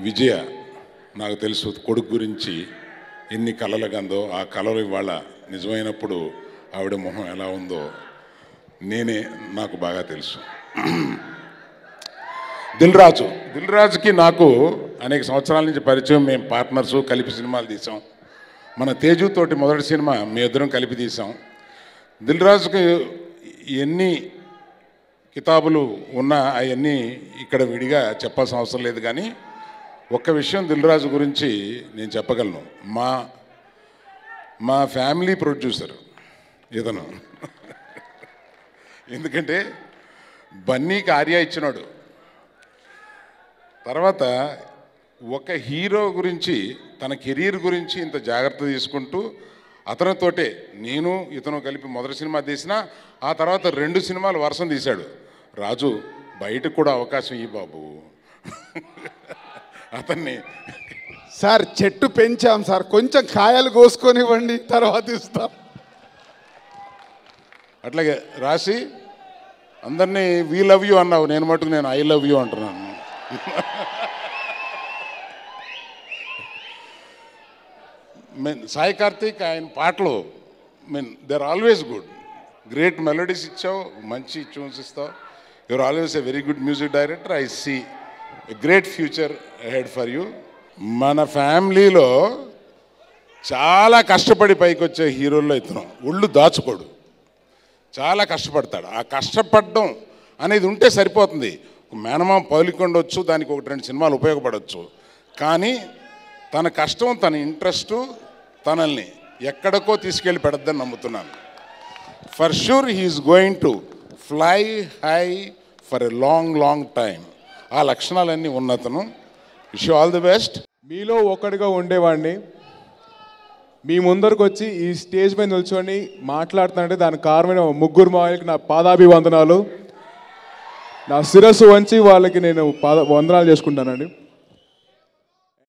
విజయ నాకు తెలుసు కొడుకు గురించి ఎన్ని కళలు కందో ఆ కళలు ఇవాళ నిజమైనప్పుడు ఆవిడ మొహం ఎలా ఉందో నేనే నాకు బాగా తెలుసు. దిల్ రాజు దిల్ రాజుకి నాకు అనేక సంవత్సరాల నుంచి పరిచయం మేము పార్ట్నర్స్ కలిపి సినిమాలు తీసాం. మన తేజు తోటి మొదటి సినిమా మీ ఇద్దరం కలిపి తీసాం. దిల్ రాజుకి ఎన్ని కితాబులు ఉన్నా అవన్నీ ఇక్కడ విడిగా చెప్పాల్సిన అవసరం లేదు కానీ ఒక్క విషయం దిల్ రాజు గురించి నేను చెప్పగలను. మా మా ఫ్యామిలీ ప్రొడ్యూసర్ ఇతను. ఎందుకంటే బన్నీకి ఆర్య ఇచ్చినాడు. తర్వాత ఒక హీరో గురించి తన కెరీర్ గురించి ఇంత జాగ్రత్త తీసుకుంటూ అతనితోటే నేను ఇతను కలిపి మొదటి సినిమా తీసిన ఆ తర్వాత రెండు సినిమాలు వర్షం తీశాడు. రాజు బయటకు కూడా అవకాశం ఈ బాబు. అతన్ని సార్ చెట్టు పెంచాం సార్. కొంచెం కాయలు కోసుకొనివ్వండి తర్వాత ఇస్తాం. అట్లాగే రాసి అందరినీ వీ లవ్ యూ అన్నావు. నేను మటుకు నేను ఐ లవ్ యూ అంటున్నాను. మీన్ సాయి కార్తీక్ ఆయన పాటలు mean they are always good great melodies ఇచ్చావు మంచి ట్యూన్స్ ఇస్తావు. Your always a very good music director I see a great future ahead for you మన ఫ్యామిలీలో చాలా కష్టపడి పైకి వచ్చే హీరోల్లో ఇతను. ఒళ్ళు దాచుకోడు. చాలా కష్టపడతాడు. ఆ కష్టపడడం అనేది ఉంటే సరిపోతుంది. మేనమామ పౌలికొండొచ్చు దానికి ఒకటి రెండు సినిమాలు ఉపయోగపడవచ్చు కానీ తన కష్టం తన ఇంట్రెస్ట్ తనల్ని ఎక్కడికో తీసుకెళ్ళి పెడద్దని నమ్ముతున్నాను. For sure he's going to fly high for a long long time ఆ లక్షణాలన్నీ ఉన్నతను. Wish all the best. మీలో ఒక్కడిగా ఉండేవాడిని. మీ ముందరకు వచ్చి ఈ స్టేజ్ మీద నిల్చొని మాట్లాడుతానంటే దానికి కారణమైన ముగ్గురు మాయలకి నా పాదాభివందనాలు. నా శిరస్సు వంచి వాళ్ళకి నేను పాద వందనాలు చేసుకుంటానండి.